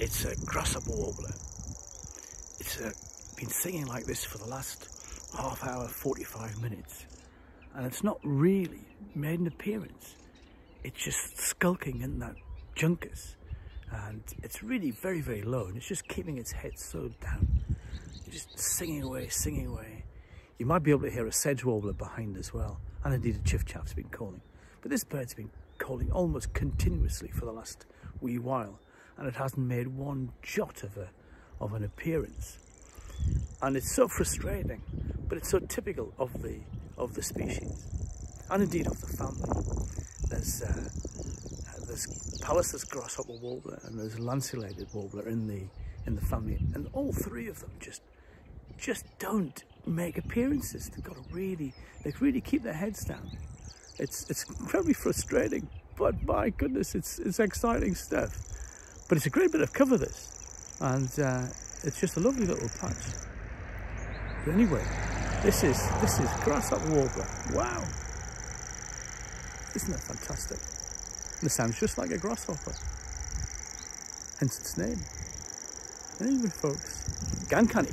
It's a grasshopper warbler. It's uh, been singing like this for the last half hour, 45 minutes. And it's not really made an appearance. It's just skulking in that juncus. And it's really very, very low. And it's just keeping its head so down. It's just singing away, singing away. You might be able to hear a sedge warbler behind as well. And indeed a chiffchaff's been calling. But this bird's been calling almost continuously for the last wee while. And it hasn't made one jot of, a, of an appearance. And it's so frustrating, but it's so typical of the, of the species. And indeed of the family. There's, uh, there's grasshopper warbler and there's lanceolated warbler in the, in the family. And all three of them just, just don't make appearances. They've got to really, they really keep their heads down. It's, it's incredibly frustrating, but my goodness, it's, it's exciting stuff. But it's a great bit of cover this, and uh, it's just a lovely little patch. But anyway, this is, this is grasshopper warbler. Wow. Isn't that fantastic? And it sounds just like a grasshopper. Hence its name. Anyway, folks, Gan Canny.